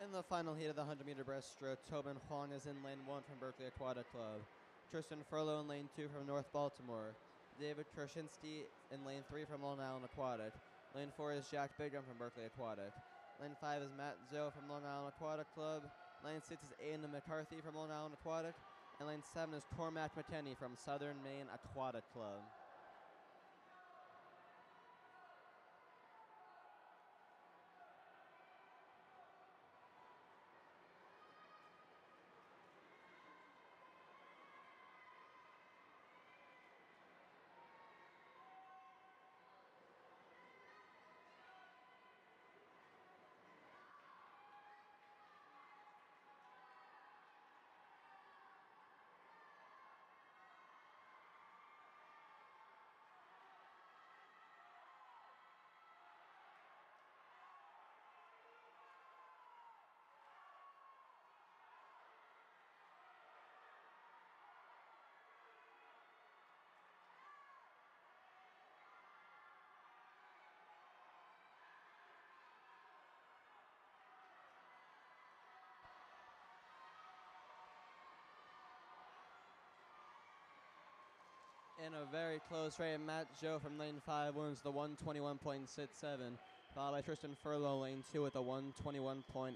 In the final heat of the 100 meter breaststroke, Tobin Huang is in lane 1 from Berkeley Aquatic Club. Tristan Furlow in lane 2 from North Baltimore. David Krasinski in lane 3 from Long Island Aquatic. Lane 4 is Jack Bigram from Berkeley Aquatic. Lane 5 is Matt Zoe from Long Island Aquatic Club. Lane 6 is Aiden McCarthy from Long Island Aquatic. And lane 7 is Cormac McKenney from Southern Maine Aquatic Club. In a very close race, Matt Joe from lane 5 wins the 121.67, followed by Tristan Furlow lane 2 with a 121.83.